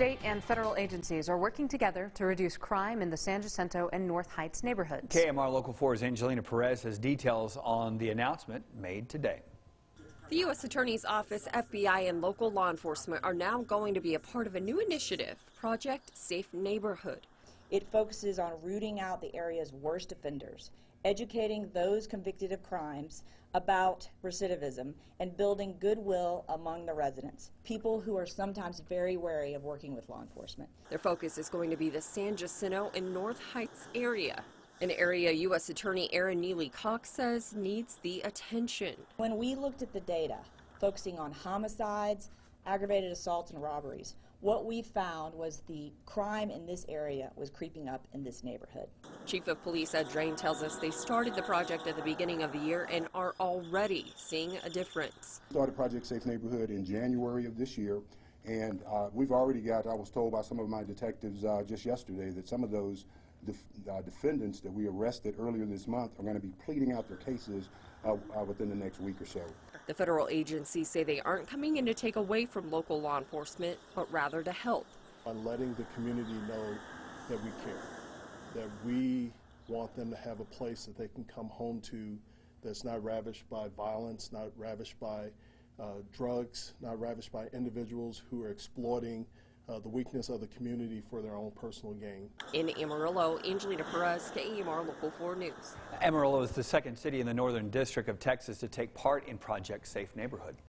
State and federal agencies are working together to reduce crime in the San Jacinto and North Heights neighborhoods. KAMR Local 4's Angelina Perez has details on the announcement made today. The U.S. Attorney's Office, FBI, and local law enforcement are now going to be a part of a new initiative, Project Safe Neighborhood. It focuses on rooting out the area's worst offenders, educating those convicted of crimes about recidivism, and building goodwill among the residents, people who are sometimes very wary of working with law enforcement. Their focus is going to be the San Jacinto and North Heights area, an area U.S. Attorney Erin Nealy Cox says needs the attention. When we looked at the data, focusing on homicides, aggravated assaults, and robberies, what we found was the crime in this area was creeping up in this neighborhood. Chief of Police Ed Drain tells us they started the project at the beginning of the year and are already seeing a difference. Started Project Safe Neighborhood in January of this year, and uh, we've already got, I was told by some of my detectives uh, just yesterday that some of those def uh, defendants that we arrested earlier this month are going to be pleading out their cases uh, uh, within the next week or so. The federal agencies say they aren't coming in to take away from local law enforcement, but rather to help. On letting the community know that we care, that we want them to have a place that they can come home to that's not ravished by violence, not ravished by uh, drugs, not ravished by individuals who are exploiting uh, the weakness of the community for their own personal gain. In Amarillo, Angelina Perez, KAMR Local 4 News. Amarillo is the second city in the Northern District of Texas to take part in Project Safe Neighborhood.